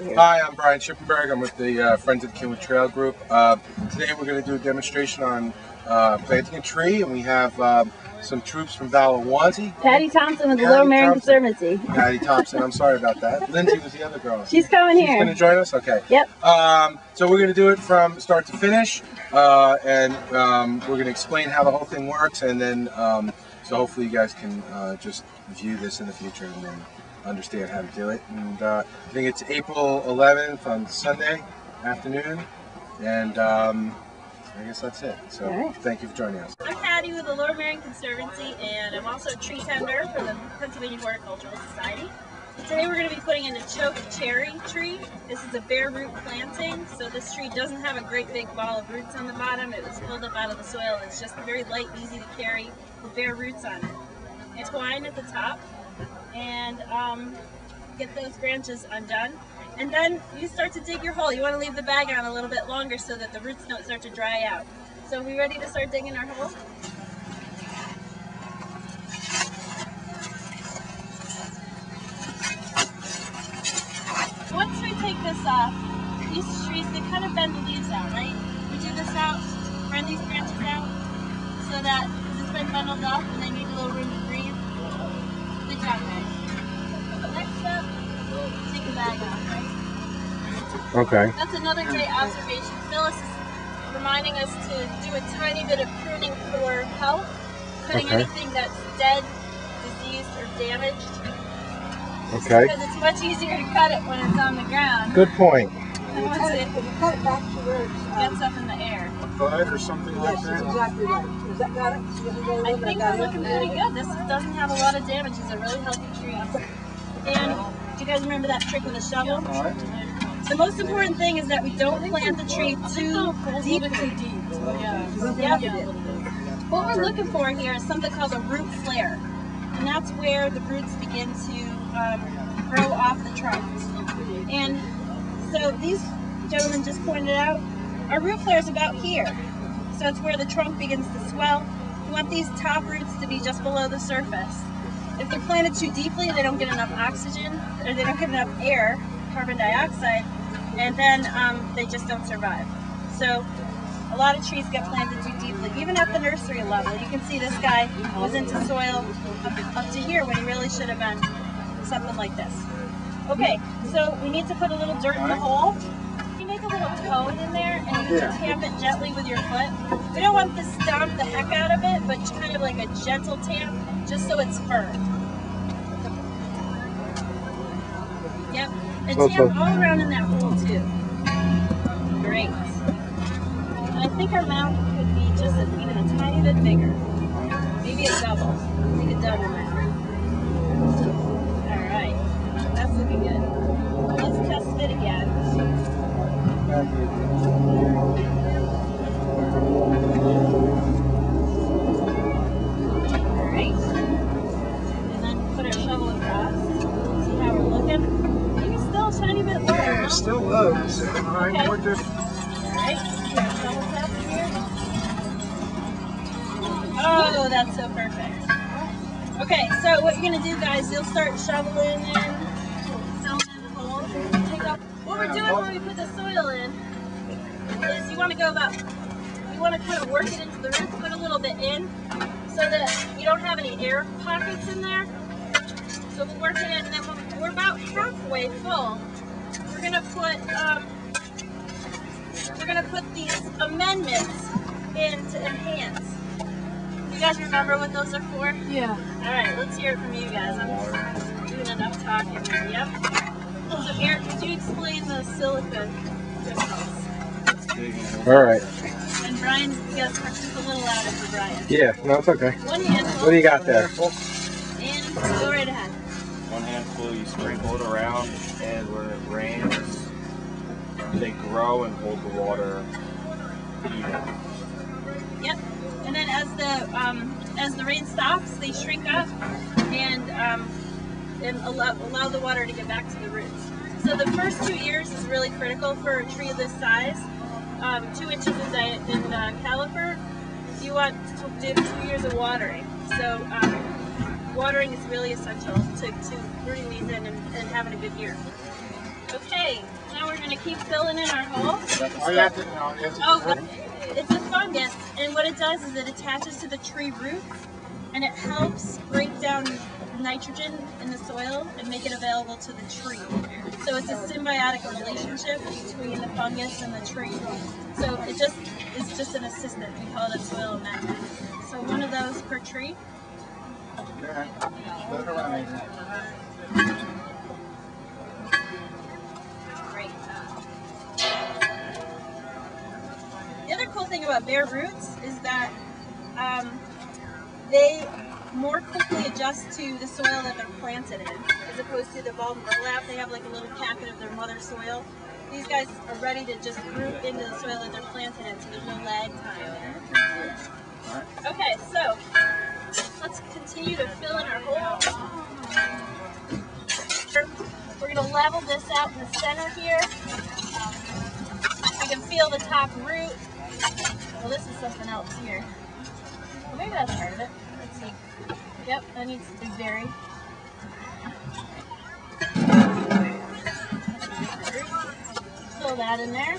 Hi, I'm Bryan Shipenberg. I'm with the uh, Friends of the Cynwyd Trail Group. Uh, today we're going to do a demonstration on uh, planting a tree, and we have um, some troops from Valawanzi. Patty Thompson with the Lower Merion Conservancy. Patty Thompson, I'm sorry about that. Lindsay was the other girl. She's coming She's going to join us? Okay. Yep. Um, so we're going to do it from start to finish, uh, and um, we're going to explain how the whole thing works, and then um, so hopefully you guys can uh, just view this in the future and then understand how to do it. And uh, I think it's April 11th on Sunday afternoon, and um, I guess that's it. So All right. thank you for joining us. I'm Patty with the Lower Merion Conservancy, and I'm also a tree tender for the Pennsylvania Horticultural Society. Today we're going to be putting in a choke cherry tree. This is a bare root planting, so this tree doesn't have a great big ball of roots on the bottom. It was pulled up out of the soil. It's just very light, easy to carry with bare roots on it. It's twine at the top, and um, get those branches undone. And then you start to dig your hole. You want to leave the bag on a little bit longer so that the roots don't start to dry out. So we ready to start digging our hole? Once we take this off, these trees, they kind of bend the leaves out, right? We do this out, bend these branches out, so that, it's been bundled up and they need a little room to breathe. Good job, guys. Next step, take the bag off, right? Okay. That's another great observation. Phyllis is reminding us to do a tiny bit of pruning for health, cutting Okay. anything that's dead, diseased, or damaged, Okay. because it's much easier to cut it when it's on the ground Good point. than once it If you cut it back to where it's, gets um, up in the air. Bud or something like yes, that. exactly right. Is that got it? See, this is all I think got we're looking pretty good. This doesn't have a lot of damage. It's a really healthy tree. And do you guys remember that trick with a shovel? The most important thing is that we don't plant the tree too deeply. Yep. What we're looking for here is something called a root flare. And that's where the roots begin to um, grow off the trunk. And so these gentlemen just pointed out, our root flare is about here. So it's where the trunk begins to swell. We want these top roots to be just below the surface. If they're planted too deeply, they don't get enough oxygen, or they don't get enough air, carbon dioxide, and then um, they just don't survive. So a lot of trees get planted too deeply, even at the nursery level. You can see this guy was into soil up, up to here when he really should have been something like this. Okay, so we need to put a little dirt in the hole. You make a little cone in there and you can tamp it gently with your foot. We don't want to stomp the heck out of it, but kind of like a gentle tamp, just so it's firm. Yep, and so- all around in that hole too. Great. And I think our mount could be just even a tiny bit bigger. Maybe a double. Maybe a double mount. Still low. So, all right, we're just. Oh, that's so perfect. Okay, so what you're gonna do, guys, you'll start shoveling in, What we're doing when we put the soil in is you want to go about, you want to kind of work it into the roots, put a little bit in, so that you don't have any air pockets in there. So we'll work it in, and then when we're about halfway full, we're gonna put um, we're gonna put these amendments in to enhance. You guys remember what those are for? Yeah. All right, let's hear it from you guys. I'm doing enough talking here. Yep. So Eric, could you explain the silica crystals? all right. And Brian, you guys are just a little louder for Brian. Yeah, no, it's okay. One handful. What do you got there? And go right ahead. One handful you sprinkle it around, and when it rains, they grow and hold the water even. Yep. And then as the um, as the rain stops, they shrink up and um, and allow, allow the water to get back to the roots. So the first two years is really critical for a tree this size. Um, two inches is a, in uh, caliper. You want to do two years of watering. So um, watering is really essential to, to rooting these in and, and having a good year. Okay. Now we're gonna keep filling in our hole. Oh, to, no, you Oh, it's a fungus, and what it does is it attaches to the tree roots, and it helps break down nitrogen in the soil and make it available to the tree. So it's a symbiotic relationship between the fungus and the tree. So it just is just an assistant. We call it a soil amendment. So one of those per tree. Great. The other cool thing about bare roots is that um, they more quickly adjust to the soil that they're planted in, as opposed to the ball and burlap. They have like a little packet of their mother soil. These guys are ready to just root into the soil that they're planted in, so there's no lag time. Okay, so let's continue to fill in our hole. We're gonna level this out in the center here. You can feel the top root. Well, this is something else here. Maybe that's part of it. Let's see. Yep, that needs to be buried. Fill that in there.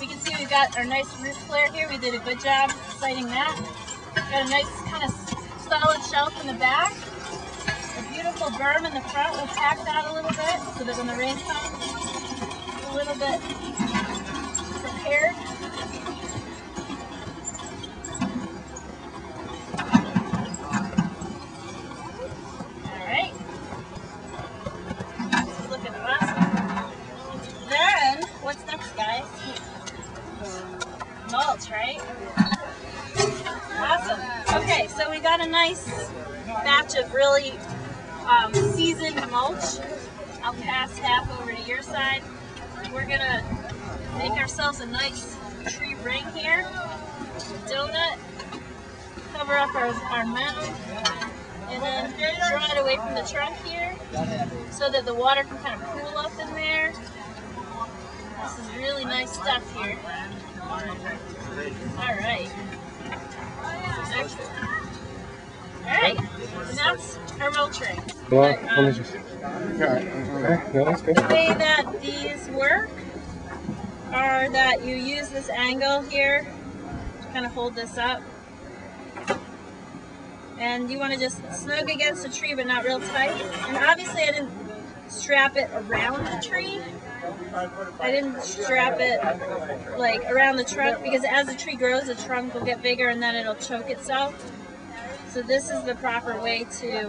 We can see we've got our nice root flare here. We did a good job siting that. Got a nice kind of solid shelf in the back. A beautiful berm in the front. We'll tack that a little bit so that when the rain comes, a little bit prepared. Seasoned mulch. I'll pass half over to your side. We're gonna make ourselves a nice tree ring here. Donut. Cover up our, our mound. And then draw it away from the trunk here so that the water can kind of pool up in there. This is really nice stuff here. Well, let me just. Okay, no, that's good. the way that these work are that you use this angle here to kind of hold this up. And you want to just snug against the tree but not real tight. And obviously I didn't strap it around the tree. I didn't strap it like around the trunk because as the tree grows the trunk will get bigger and then it'll choke itself. So this is the proper way to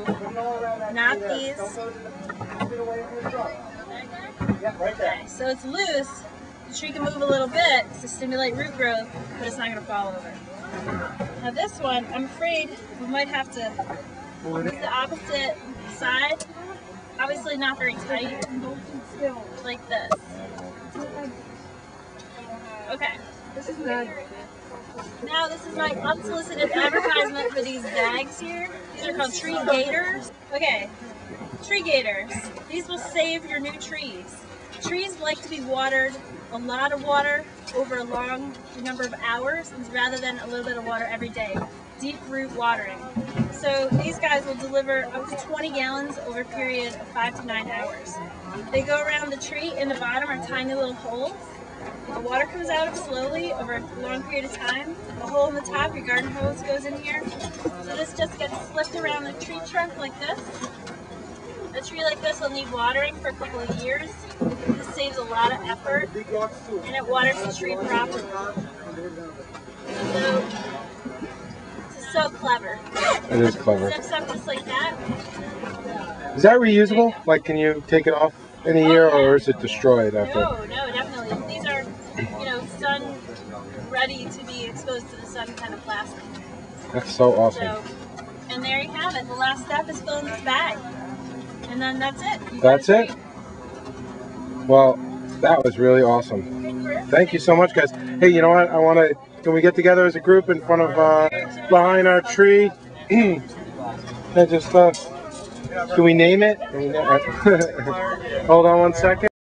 knot these. So it's loose. The tree can move a little bit to stimulate root growth, but it's not going to fall over. Now this one, I'm afraid we might have to use the opposite side. Obviously not very tight, like this. Okay. This is. Now this is my unsolicited advertisement for these bags here. These are called tree gators. Okay, tree gators. These will save your new trees. Trees like to be watered, a lot of water over a long number of hours rather than a little bit of water every day. Deep root watering. So these guys will deliver up to 20 gallons over a period of five to nine hours. They go around the tree. In the bottom are tiny little holes. The water comes out slowly over a long period of time. The hole in the top, your garden hose goes in here. So this just gets slipped around the tree trunk like this. A tree like this will need watering for a couple of years. This saves a lot of effort and it waters the tree properly. So, is so clever. It is clever. Zips up just like that. Is that reusable? Like, can you take it off in a year, oh, or is it destroyed after? No, no, That's so awesome. So, and there you have it. The last step is filling this bag. And then that's it. You That's it? Well, that was really awesome. Thank you so much, guys. Hey, you know what? I want to. Can we get together as a group in front of, uh, behind our tree? and just, uh, can we name it? Can we name it? Hold on one second.